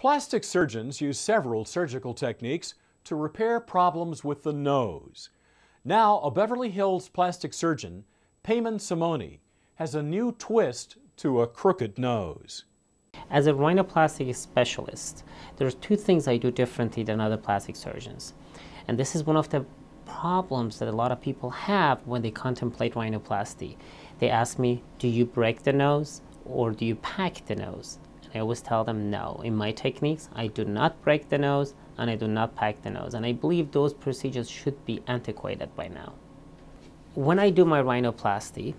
Plastic surgeons use several surgical techniques to repair problems with the nose. Now, a Beverly Hills plastic surgeon, Payman Simoni, has a new twist to a crooked nose. As a rhinoplasty specialist, there are two things I do differently than other plastic surgeons. And this is one of the problems that a lot of people have when they contemplate rhinoplasty. They ask me, do you break the nose or do you pack the nose? I always tell them no. In my techniques, I do not break the nose and I do not pack the nose. And I believe those procedures should be antiquated by now. When I do my rhinoplasty,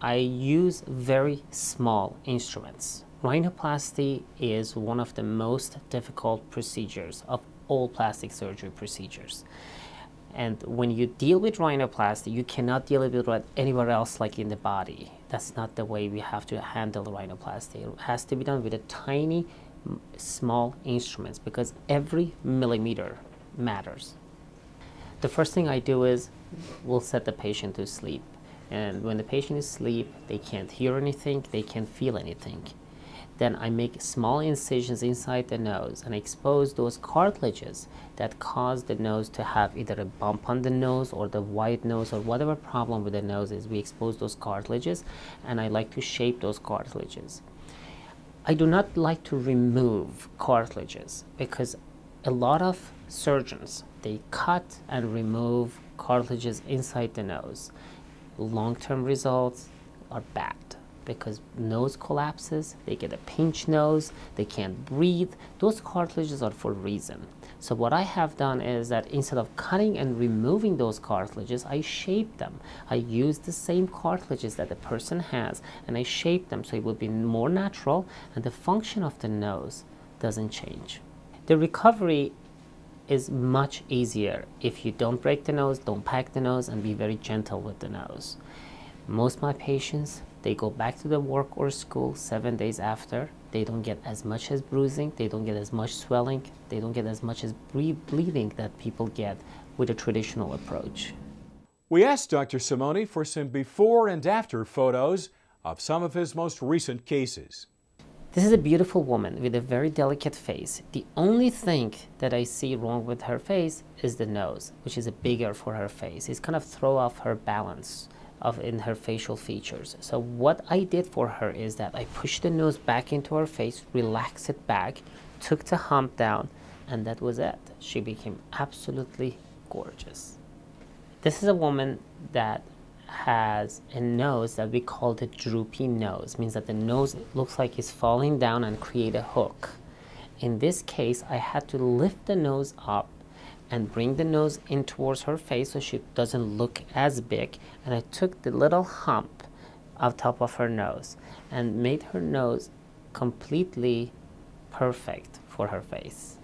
I use very small instruments. Rhinoplasty is one of the most difficult procedures of all plastic surgery procedures. And when you deal with rhinoplasty, you cannot deal with it anywhere else like in the body. That's not the way we have to handle rhinoplasty. It has to be done with a tiny, small instruments because every millimeter matters. The first thing I do is we'll set the patient to sleep. And when the patient is asleep, they can't hear anything, they can't feel anything. Then I make small incisions inside the nose and expose those cartilages that cause the nose to have either a bump on the nose or the white nose or whatever problem with the nose is. We expose those cartilages and I like to shape those cartilages. I do not like to remove cartilages because a lot of surgeons they cut and remove cartilages inside the nose. Long-term results are bad because nose collapses, they get a pinch nose, they can't breathe. Those cartilages are for a reason. So what I have done is that instead of cutting and removing those cartilages, I shape them. I use the same cartilages that the person has and I shape them so it will be more natural and the function of the nose doesn't change. The recovery is much easier if you don't break the nose, don't pack the nose, and be very gentle with the nose. Most of my patients, they go back to the work or school seven days after. They don't get as much as bruising, they don't get as much swelling, they don't get as much as bleeding that people get with a traditional approach. We asked Dr. Simoni for some before and after photos of some of his most recent cases. This is a beautiful woman with a very delicate face. The only thing that I see wrong with her face is the nose, which is a bigger for her face. It's kind of throw off her balance of in her facial features. So what I did for her is that I pushed the nose back into her face, relaxed it back, took the hump down, and that was it. She became absolutely gorgeous. This is a woman that has a nose that we call the droopy nose, means that the nose looks like it's falling down and create a hook. In this case, I had to lift the nose up and bring the nose in towards her face so she doesn't look as big. And I took the little hump on top of her nose and made her nose completely perfect for her face.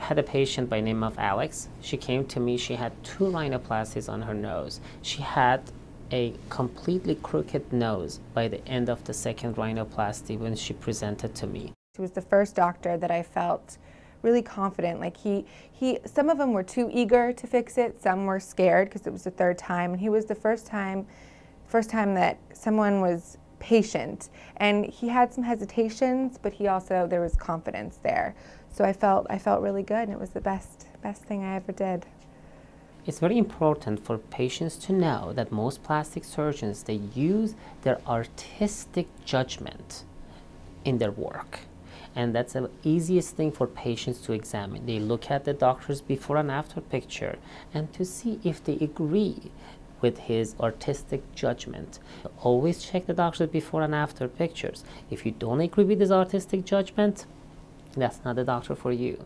I had a patient by name of Alex. She came to me, she had two rhinoplasties on her nose. She had a completely crooked nose by the end of the second rhinoplasty when she presented to me. She was the first doctor that I felt really confident. Like he, he, some of them were too eager to fix it. Some were scared because it was the third time. And he was the first time, first time that someone was patient. And he had some hesitations, but he also, there was confidence there. So I felt, I felt really good and it was the best, best thing I ever did. It's very important for patients to know that most plastic surgeons, they use their artistic judgment in their work. And that's the easiest thing for patients to examine. They look at the doctor's before and after picture and to see if they agree with his artistic judgment. Always check the doctor's before and after pictures. If you don't agree with his artistic judgment, that's not the doctor for you.